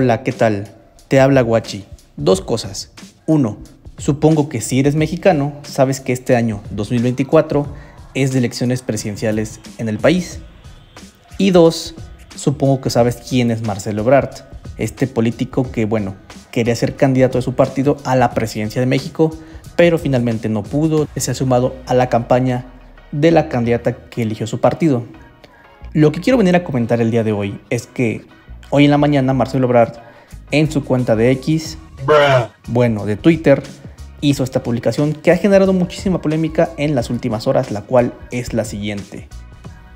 Hola, ¿qué tal? Te habla Guachi. Dos cosas. Uno, supongo que si eres mexicano, sabes que este año 2024 es de elecciones presidenciales en el país. Y dos, supongo que sabes quién es Marcelo Ebrard, este político que, bueno, quería ser candidato de su partido a la presidencia de México, pero finalmente no pudo, se ha sumado a la campaña de la candidata que eligió su partido. Lo que quiero venir a comentar el día de hoy es que hoy en la mañana Marcelo Ebrard en su cuenta de X, bueno, de Twitter, hizo esta publicación que ha generado muchísima polémica en las últimas horas, la cual es la siguiente.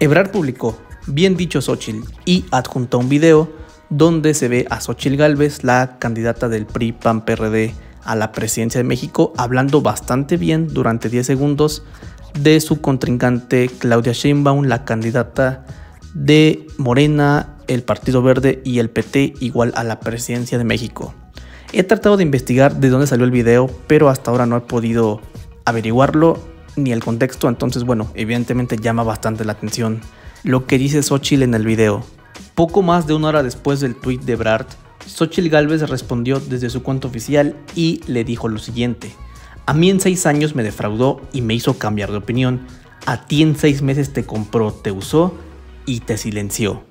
Ebrard publicó, bien dicho Xochitl, y adjuntó un video donde se ve a Xochitl Galvez, la candidata del PRI PAN PRD a la presidencia de México, hablando bastante bien durante 10 segundos de su contrincante Claudia Sheinbaum, la candidata de Morena, el Partido Verde y el PT igual a la presidencia de México. He tratado de investigar de dónde salió el video, pero hasta ahora no he podido averiguarlo ni el contexto, entonces bueno, evidentemente llama bastante la atención lo que dice Xochitl en el video. Poco más de una hora después del tweet de Brad, Xochitl Galvez respondió desde su cuenta oficial y le dijo lo siguiente. A mí en seis años me defraudó y me hizo cambiar de opinión. A ti en seis meses te compró, te usó y te silenció.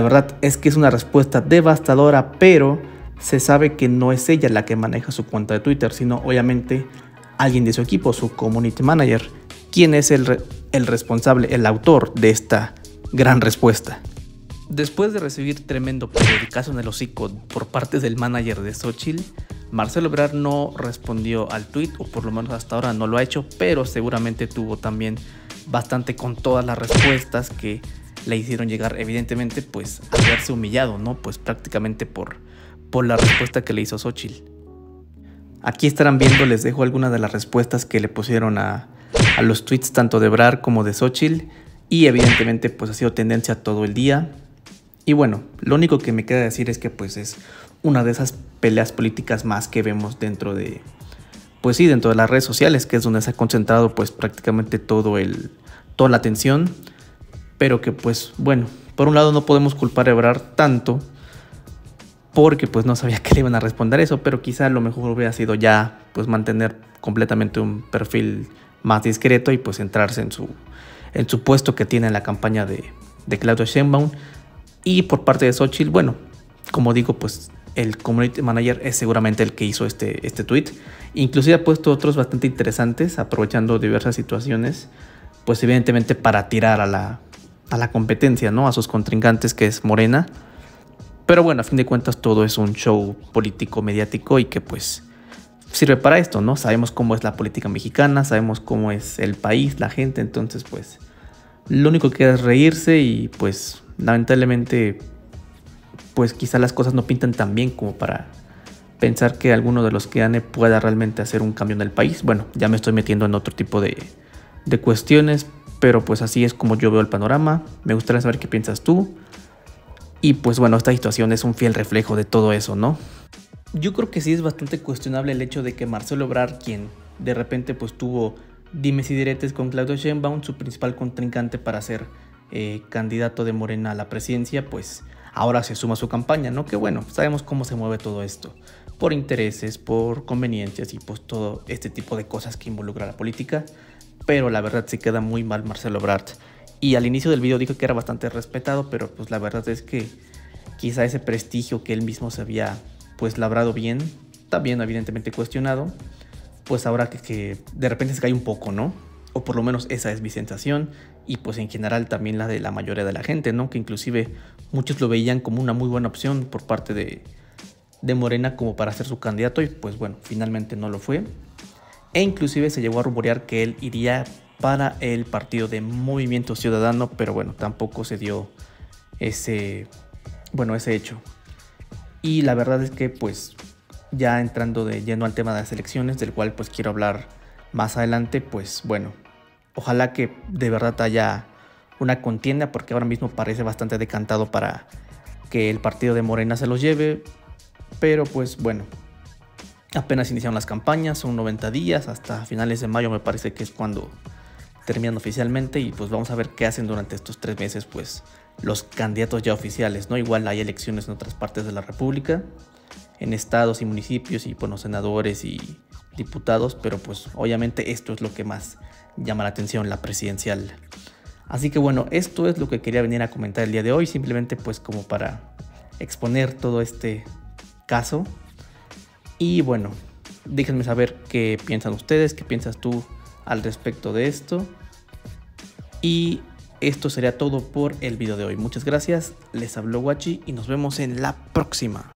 La verdad es que es una respuesta devastadora, pero se sabe que no es ella la que maneja su cuenta de Twitter, sino obviamente alguien de su equipo, su community manager, quien es el, responsable, el autor de esta gran respuesta. Después de recibir tremendo periodicazo en el hocico por parte del manager de Xochitl, Marcelo Ebrard no respondió al tweet, o por lo menos hasta ahora no lo ha hecho, pero seguramente tuvo también bastante con todas las respuestas que le hicieron llegar, evidentemente, pues a verse humillado, ¿no? Pues prácticamente por, por la respuesta que le hizo Xochitl. Aquí estarán viendo, les dejo algunas de las respuestas que le pusieron a, a los tweets tanto de Ebrard como de Xochitl, y evidentemente pues ha sido tendencia todo el día. Y bueno, lo único que me queda decir es que pues es una de esas peleas políticas más que vemos dentro de, pues sí, dentro de las redes sociales, que es donde se ha concentrado pues prácticamente todo el, toda la atención, pero que pues bueno, por un lado no podemos culpar a Ebrard tanto, porque pues no sabía que le iban a responder eso, pero quizá lo mejor hubiera sido ya pues mantener completamente un perfil más discreto y pues centrarse en su, en su puesto que tiene en la campaña de, de Claudio Sheinbaum y por parte de Xochitl, bueno, como digo, pues el community manager es seguramente el que hizo este, este tweet. Inclusive ha puesto otros bastante interesantes, aprovechando diversas situaciones, pues evidentemente para tirar a la, a la competencia, ¿no? A sus contrincantes, que es Morena. Pero bueno, a fin de cuentas todo es un show político mediático y que pues sirve para esto, ¿no? Sabemos cómo es la política mexicana, sabemos cómo es el país, la gente, entonces pues lo único que queda es reírse y pues lamentablemente, pues quizá las cosas no pintan tan bien como para pensar que alguno de los que gane pueda realmente hacer un cambio en el país. Bueno, ya me estoy metiendo en otro tipo de, de cuestiones, pero pues así es como yo veo el panorama. Me gustaría saber qué piensas tú. Y pues bueno, esta situación es un fiel reflejo de todo eso, ¿no? Yo creo que sí es bastante cuestionable el hecho de que Marcelo Obrar, quien de repente pues tuvo dimes y diretes con Claudio Sheinbaum, su principal contrincante para ser eh, candidato de Morena a la presidencia, pues ahora se suma a su campaña, ¿no? Que bueno, sabemos cómo se mueve todo esto, por intereses, por conveniencias y pues todo este tipo de cosas que involucra la política, pero la verdad se queda muy mal Marcelo Ebrard. Y al inicio del video dijo que era bastante respetado, pero pues la verdad es que quizá ese prestigio que él mismo se había pues labrado bien, también evidentemente cuestionado, pues ahora que, que de repente se cae un poco, ¿no? o por lo menos esa es mi sensación, y pues en general también la de la mayoría de la gente, ¿no? Que inclusive muchos lo veían como una muy buena opción por parte de, de Morena como para ser su candidato y pues bueno, finalmente no lo fue. E inclusive se llegó a rumorear que él iría para el partido de Movimiento Ciudadano, pero bueno, tampoco se dio ese, bueno, ese hecho. Y la verdad es que pues ya entrando de lleno al tema de las elecciones, del cual pues quiero hablar más adelante, pues bueno, ojalá que de verdad haya una contienda, porque ahora mismo parece bastante decantado para que el partido de Morena se los lleve, pero pues bueno, apenas iniciaron las campañas, son 90 días, hasta finales de mayo me parece que es cuando terminan oficialmente y pues vamos a ver qué hacen durante estos tres meses pues los candidatos ya oficiales, ¿no? Igual hay elecciones en otras partes de la República, en estados y municipios y bueno, senadores y diputados, pero pues obviamente esto es lo que más llama la atención, la presidencial. Así que bueno, esto es lo que quería venir a comentar el día de hoy, simplemente pues como para exponer todo este caso. Y bueno, déjenme saber qué piensan ustedes, qué piensas tú al respecto de esto. Y esto sería todo por el video de hoy. Muchas gracias, les habló Guachi y nos vemos en la próxima.